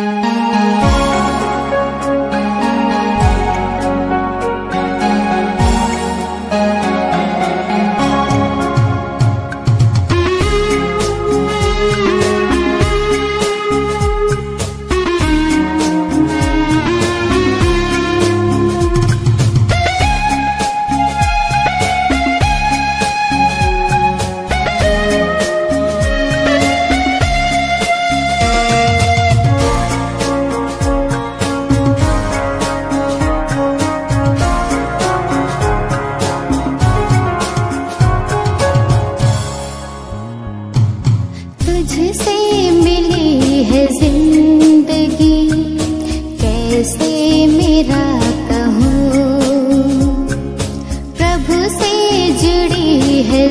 तुझसे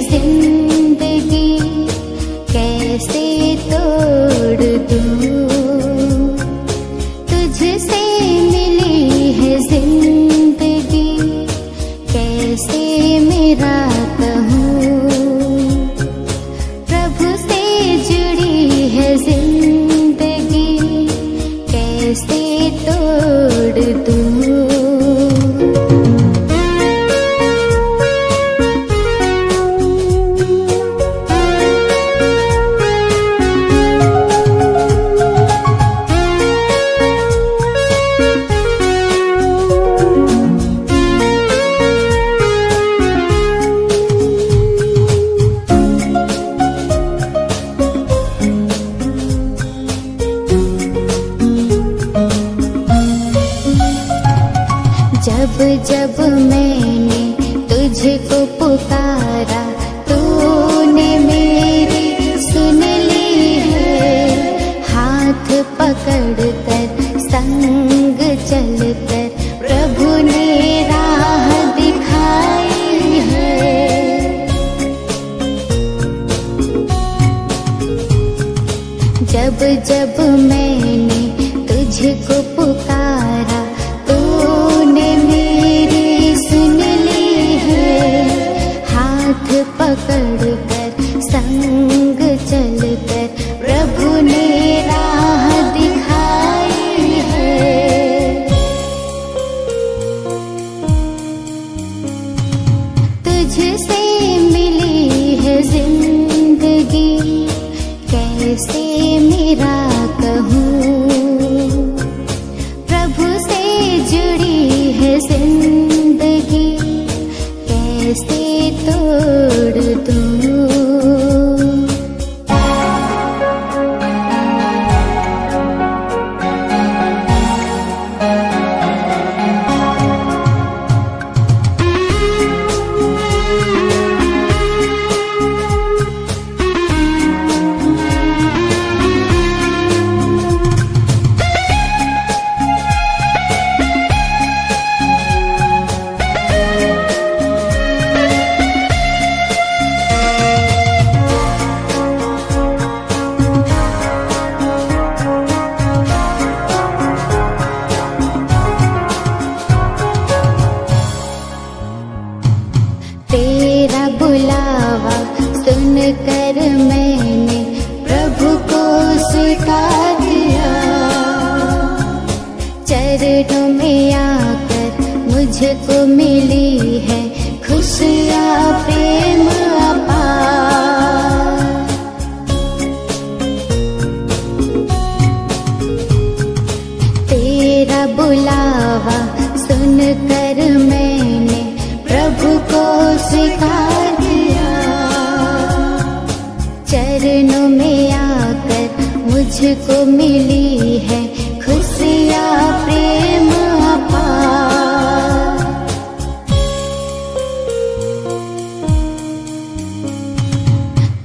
ज़िंदगी कैसे तोड़ दूँ? तुझसे मिली है ज़िंदगी, कैसे मेरा प्रभु से जुड़ी है ज़िंदगी, कैसे तोड़ दूँ? जब जब मैंने तुझको पुकारा, तूने मेरी सुन ली है। हाथ पकड़ कर संग चल कर प्रभु ने राह दिखाई है। तुझसे मिली है ज़िंदगी, कैसे मेरा कहूँ। बुलावा सुन कर मैंने प्रभु को स्वीकार किया। चरणों में आकर मुझको मिली है खुशियाँ प्रेम तेरा बुलावा सुन मुझको मिली है खुशियाँ प्रेम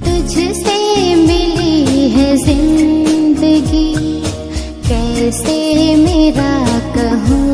तुझसे मिली है ज़िंदगी कैसे मेरा कहूँ?